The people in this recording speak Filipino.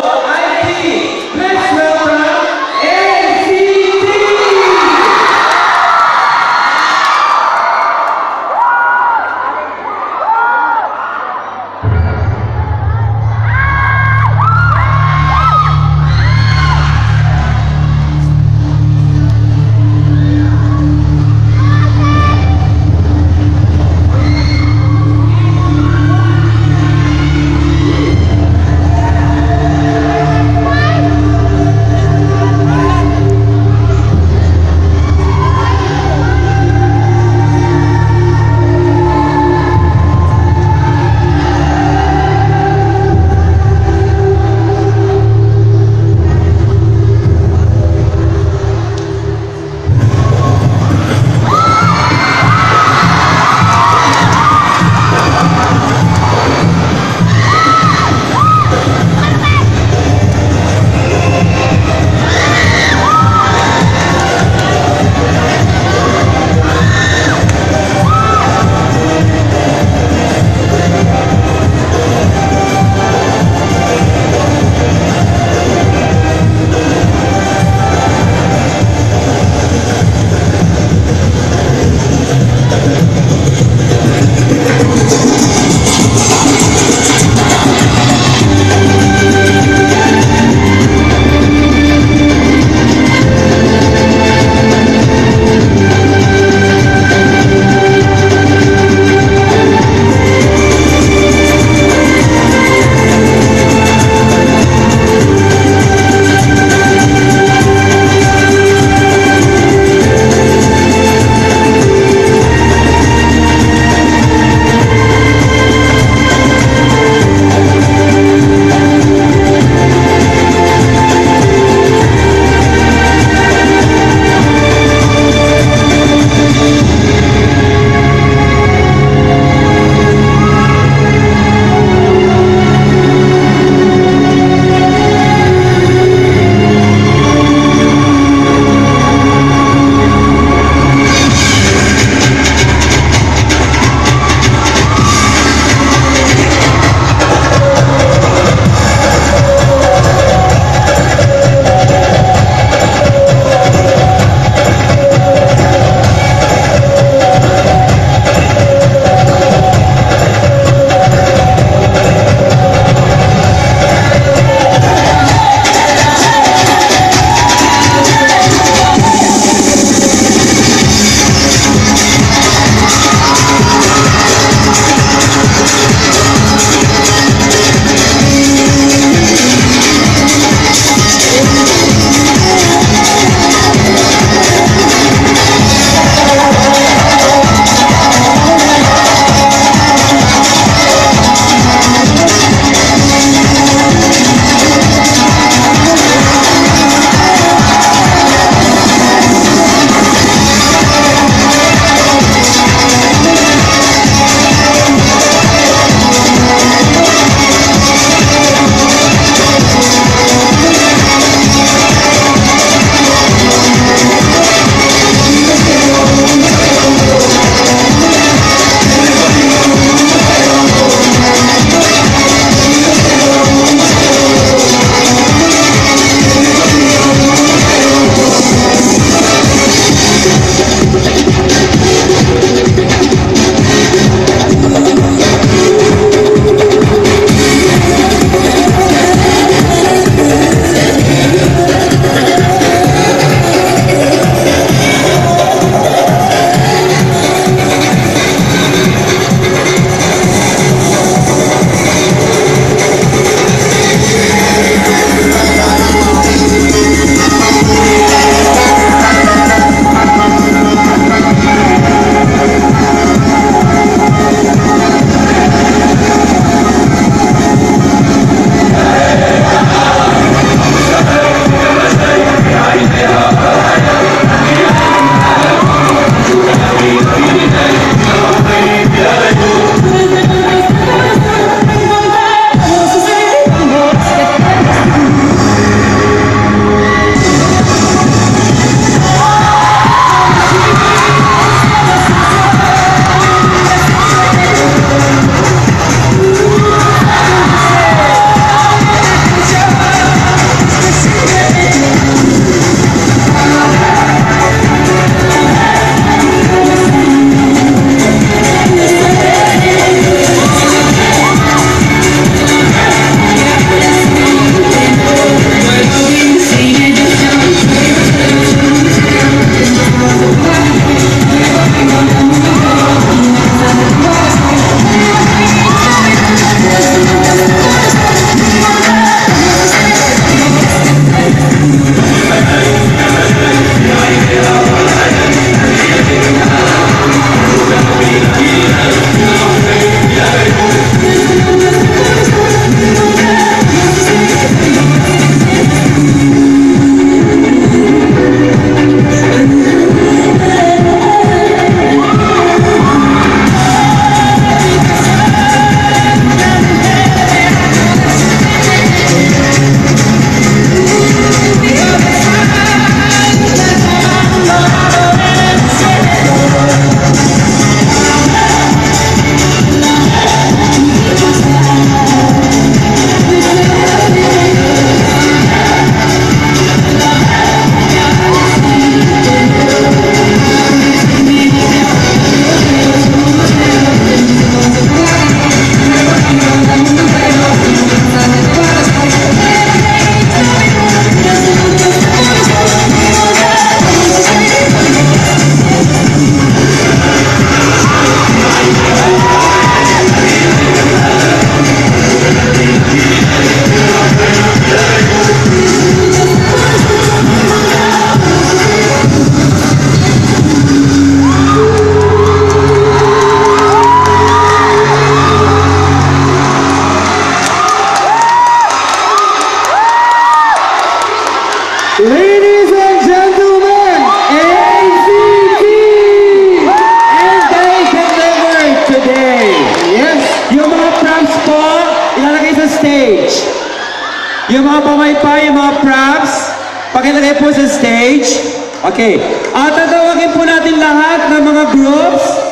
아 Ladies and gentlemen, ACT! And they delivered today. Yes! Yung mga props po, ilalagay sa stage. Yung mga pamaypay, yung mga props, pakilagay po sa stage. Okay. At tatawagin po natin lahat ng mga groups